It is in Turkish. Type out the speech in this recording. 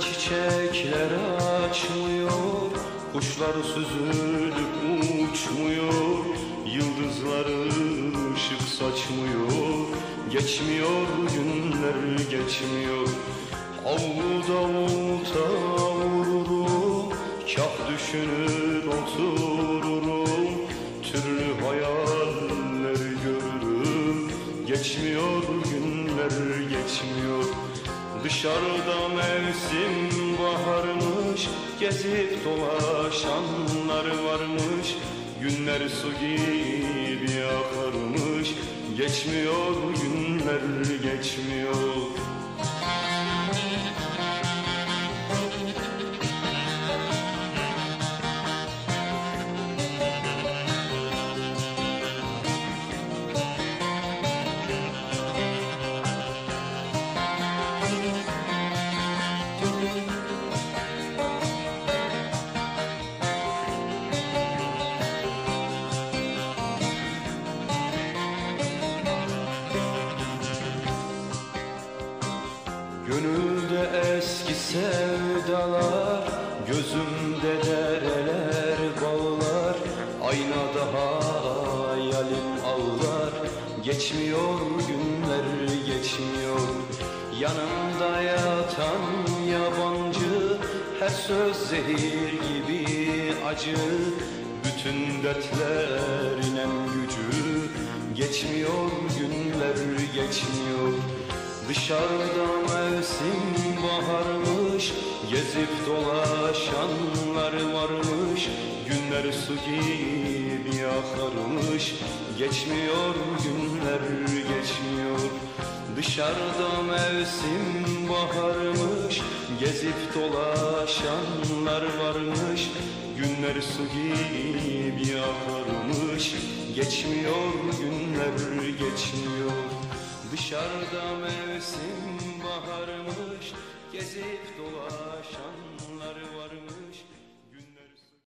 çiçekler açmıyor Kuşlar süzülüp uçmuyor. Yıldızlar ışık saçmıyor Geçmiyor günler geçmiyor. Avluda olta vururum Kah düşünür otururum Türlü hayaller Dışarıda mevsim baharmış Gezip dolaşanlar varmış. Günler su gibi akarmış Geçmiyor günler geçmiyor Gönülde eski sevdalar Gözümde dereler bağlar. Aynada hayalim ağlar. Geçmiyor günler geçmiyor. Yanımda yatan yabancı Her söz zehir gibi acı. Bütün dertlerin en gücü. Geçmiyor günler geçmiyor. Dışarıda mevsim baharmış Gezip dolaşanlar varmış. Günler su gibi akarmış Geçmiyor günler geçmiyor. Dışarıda mevsim baharmış Gezip dolaşanlar varmış. Günler su gibi akarmış Geçmiyor günler geçmiyor. Dışarıda mevsim baharmış